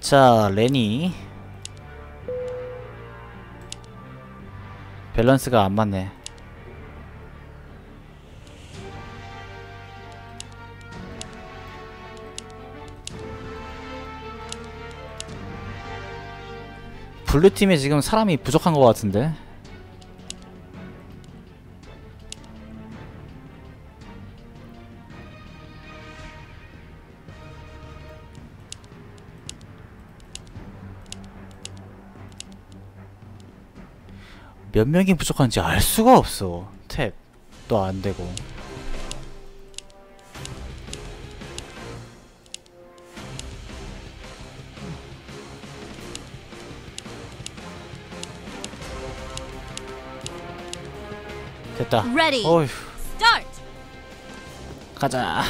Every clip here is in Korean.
자 레니. 밸런스가 안 맞네. 블루팀에 지금 사람이 부족한 것 같은데 몇 명이 부족한지 알 수가 없어. 탭도 안 되고. 됐다. 어휴. 가자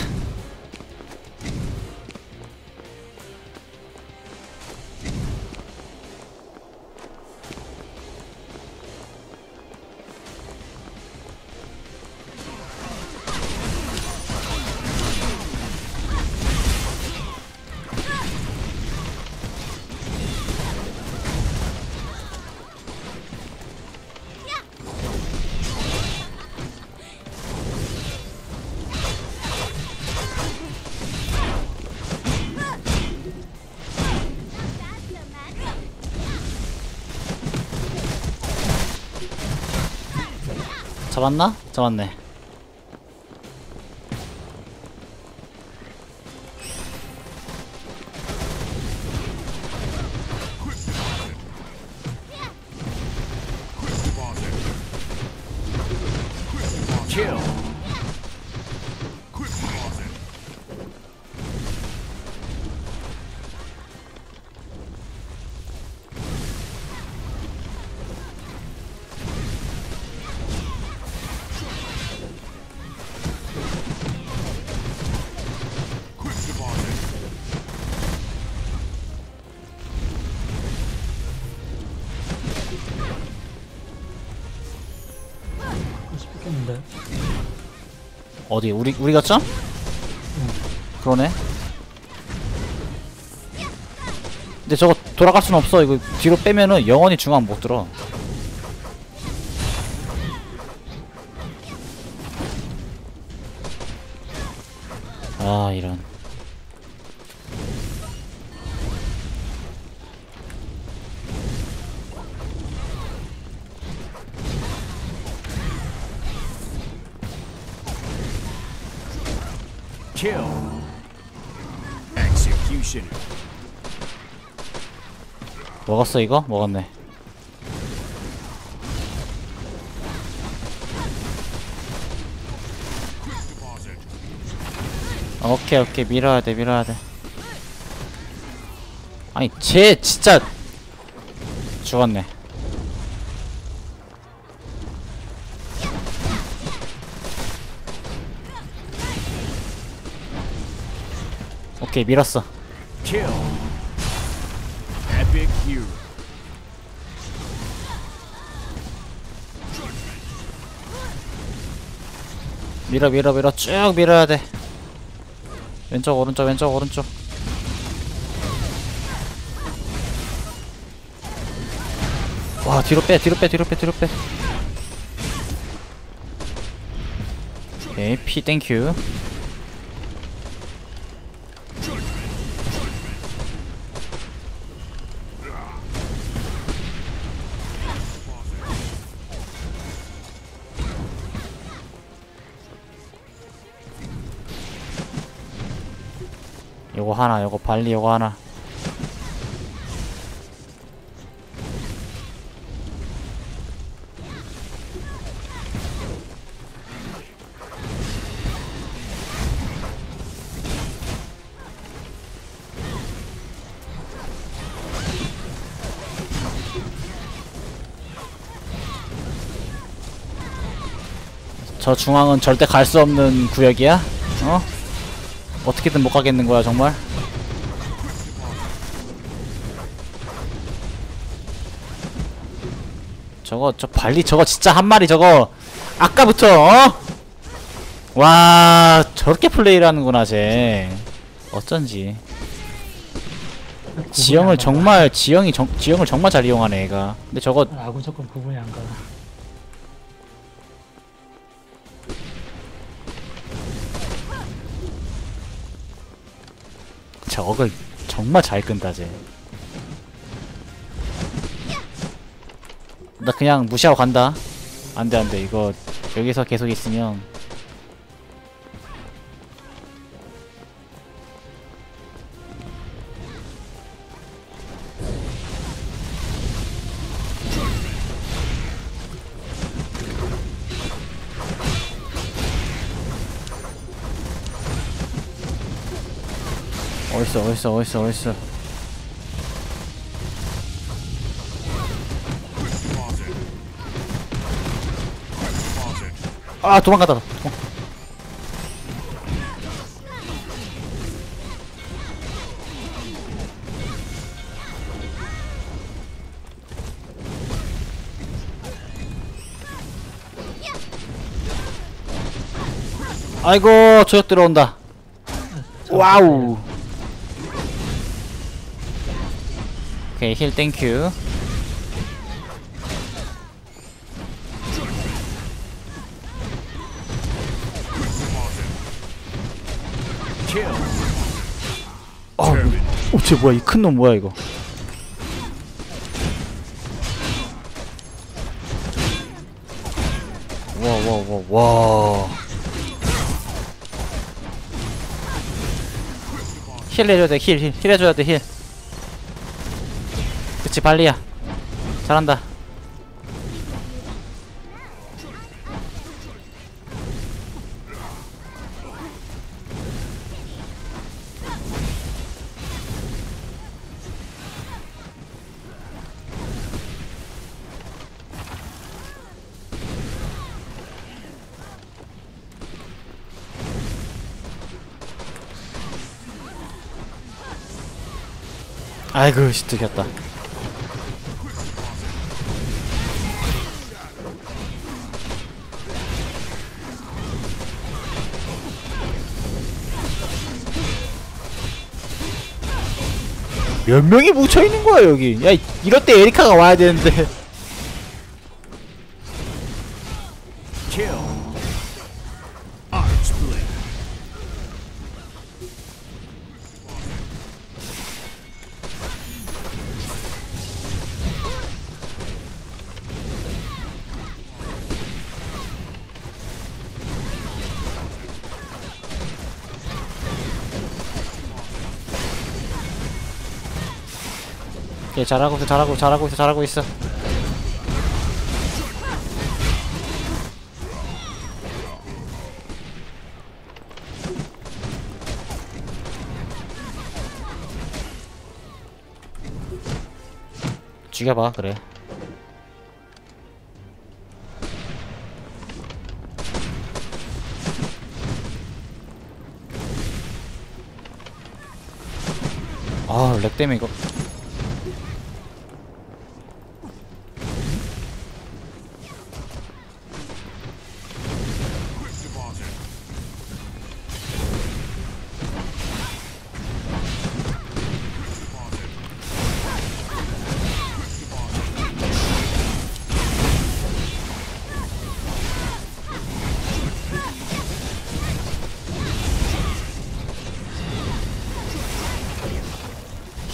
잡았나? 잡았네 어디 우리 우리가 점? 그러네. 근데 저거 돌아갈 순 없어. 이거 뒤로 빼면은 영원히 중앙 못 들어. 아 이런. Kill. Execution. 먹었어 이거? 먹었네. 오케이 오케이 밀어야 돼 밀어야 돼. 아니 쟤 진짜 죽었네. 오케이 밀었어. 밀어 밀어 밀어. 쭉 밀어야 돼. 왼쪽 오른쪽 왼쪽 오른쪽. 와 뒤로 빼 뒤로 빼 뒤로 빼 뒤로 빼. 오케이 피 땡큐 하나 요거 발리 요거 하나 저 중앙은 절대 갈 수 없는 구역이야? 어? 어떻게든 못 가겠는 거야 정말? 저거 저 발리 저거 진짜 한 마리 저거 아까부터 어? 와 저렇게 플레이를 하는구나 쟤 어쩐지 지형을 정말 지형이 정, 지형을 정말 잘 이용하네 얘가 근데 저거 아군 조건 구분이 안 가. 저걸 정말 잘 끈다 쟤. 나 그냥 무시하고 간다. 안돼 안돼 이거 여기서 계속 있으면 어딨어 어딨어 어딨어 어딨어. 아 도망갔다 도망. 아이고 조약 들어온다. 와우 오케이 힐 땡큐 Kill. 어, 뭐야? 이 큰 놈 뭐야 이거? 와와와와. 힐 해줘야 돼힐 힐 힐 해줘야 돼힐 그치 발리야. 잘한다. 아이고 씨 들켰다 몇 명이 뭉쳐있는 거야 여기? 야 이- 이럴 때 에리카가 와야 되는데 오케이 잘하고 있어 잘하고 잘하고 있어 잘하고 있어. 죽여봐 그래. 아렉 때문에 이거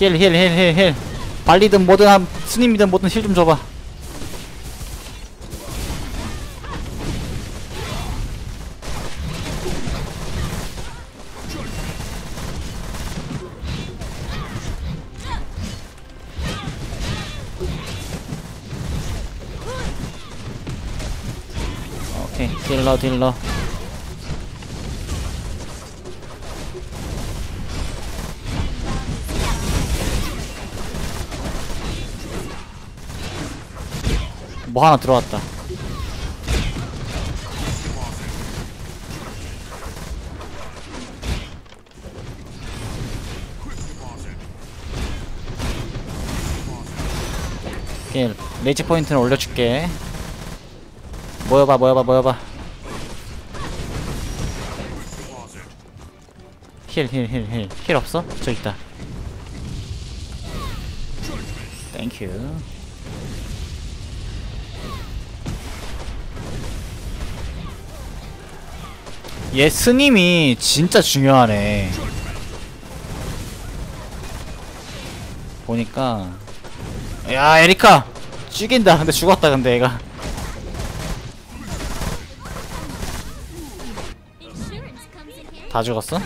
힐 힐 힐 힐힐. 발리든 뭐든 한 스님이든 뭐든 힐 좀 줘봐. 딜러 딜러 뭐 하나 들어왔다. 오케이 rage point는 올려줄게. 모여봐 모여봐 모여봐. heal heal heal heal. heal 없어? 저기 있다. 땡큐 얘 스님이 진짜 중요하네. 보니까. 야 에리카! 죽인다. 근데 죽었다 근데 얘가. 다 죽었어?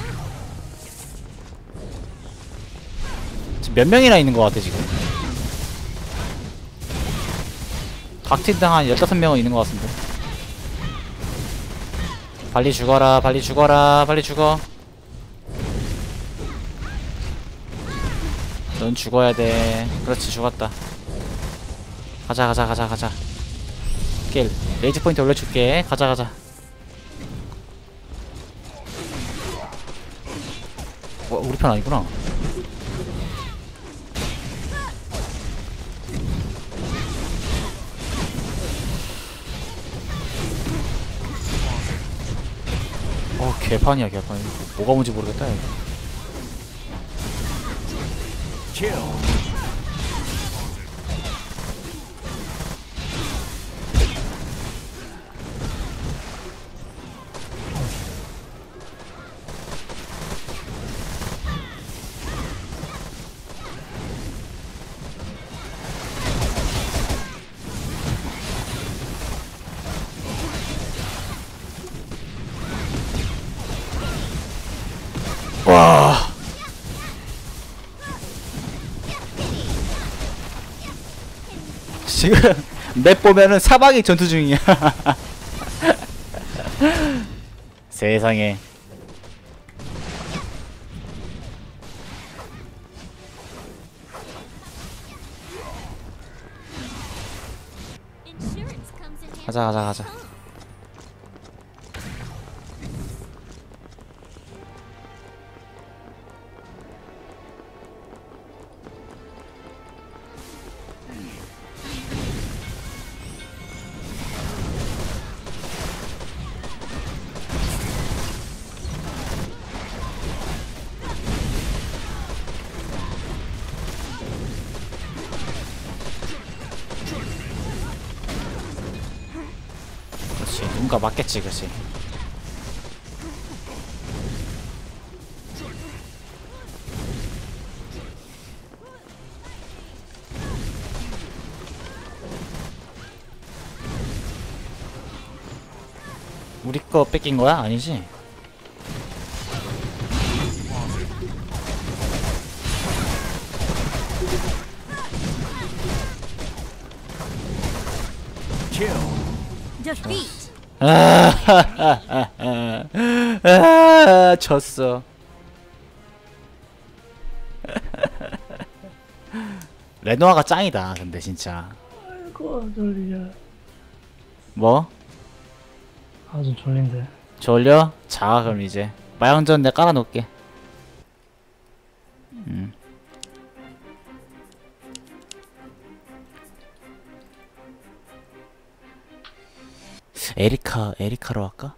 지금 몇 명이나 있는 것 같아 지금? 각 팀당 한 15명은 있는 것 같은데 빨리 죽어라 빨리 죽어라 빨리 죽어. 넌 죽어야 돼. 그렇지 죽었다. 가자 가자 가자 가자. heal rage point 올려줄게. 가자 가자. 어, 우리 편 아니구나. 어, 개판이야, 개판. 뭐가 뭔지 모르겠다, 이거. 지금 맵 보면은 사방이 전투 중이야. 세상에. 가자, 가자, 가자. 누군가 맞겠지, 그렇지. 우리 거 뺏긴 거야? 아니지? 아, 아, 졌어. 레노아가 짱이다. 근데 진짜. 아이고 졸려 뭐? 아 좀 졸린데 졸려? 자 그럼 이제 마영전 내가 깔아놓을게. 음. 에리카 에리카로 할까?